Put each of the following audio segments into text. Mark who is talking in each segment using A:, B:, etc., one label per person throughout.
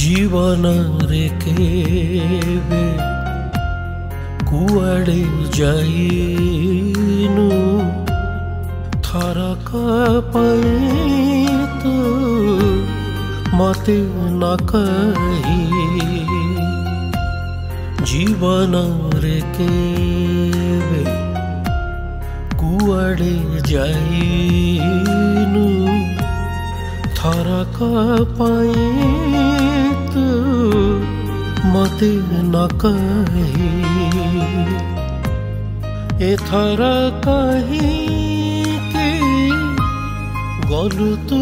A: জীবন রেখে কুয়াড়ে যাইনু ଥରକ ପାଇଁ ତୁ ମୋତେ ନ କହି ଜୀବନରେ କେବେ କୁଆଡ଼େ ଯାଇନୁ ଥରକ ପାଇଁ तू মতে না কহি এথর কহি কি গলু তু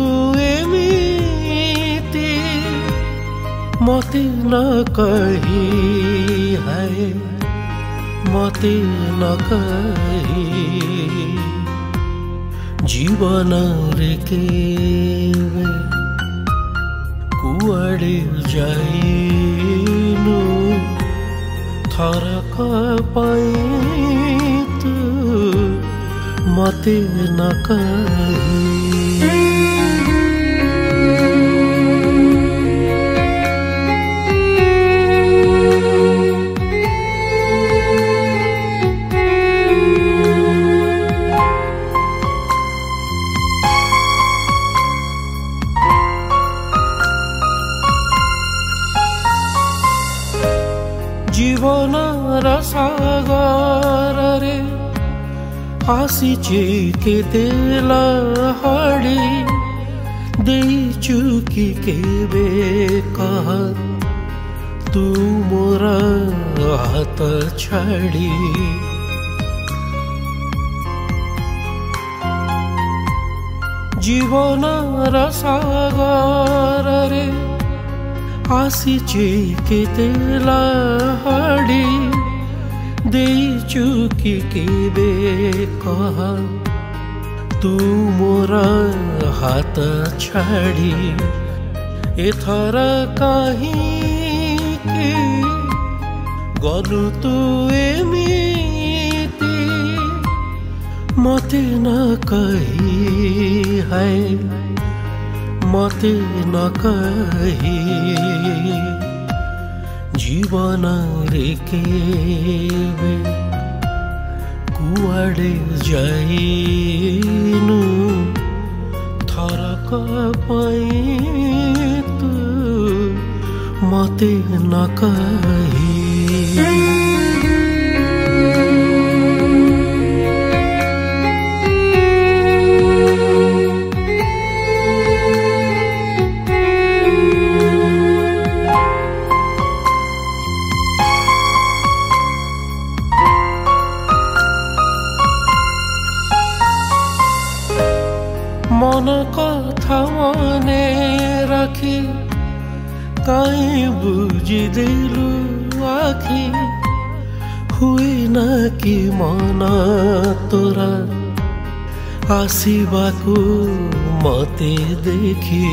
A: এমিতি মতে না কহি হায় মতে না কহি জীবন রেখে ಪಡೆಯುಜೈನು ಥರಕ ಪೈತು ಮತೆ ನಕಹಿ ರಸಾಗಾರರೆ ಆಸಿ ಚೀಕೆ ದೇಲ ಹಾಡಿ ದೈ ಚೂಕಿ ಕೇವೆ ಕಹ तू मोरा हाथ छड़ी जीवन रसागार रे आसीची किती लहडी ଦେଇଛୁ କେବେ କହ ତୁ ମୋର ହାତ ଛାଡ଼ି ଏଥର କାହିଁକି ଗଲୁ ତୁ ଏମିତି ମୋତେ ନ କହି ହାଏ ମୋତେ ନ କହି জীবন কেবে কুয়াড়ে যাইনু থরক পাই তু মতে ন কহিনু মন কথা মনে রাখি তাই বুঝি দিলু আখি হুই নাকি মনা তোরা আসিবাকু মতে দেখি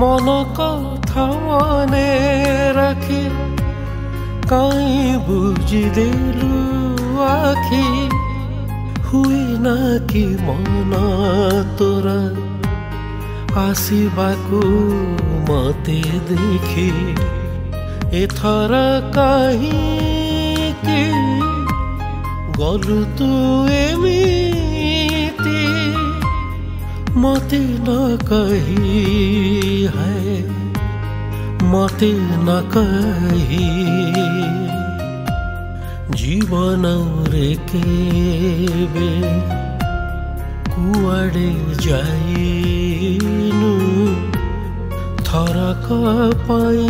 A: মন কথা মনে রাখি কাই বুঝি দিলু আখি হুই নাকি মন তোরা আসিবাকু মতে দেখি এথর কাহিকি গলু তু এমিতি মতে না কহি হ্যাঁ মতে না কহি জীবন রেখেবে কুয়াড়ে যাই থরক পাই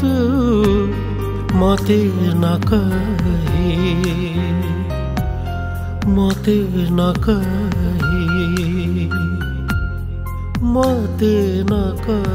A: তু মতে না কহি মতে না কহি মতে না কহি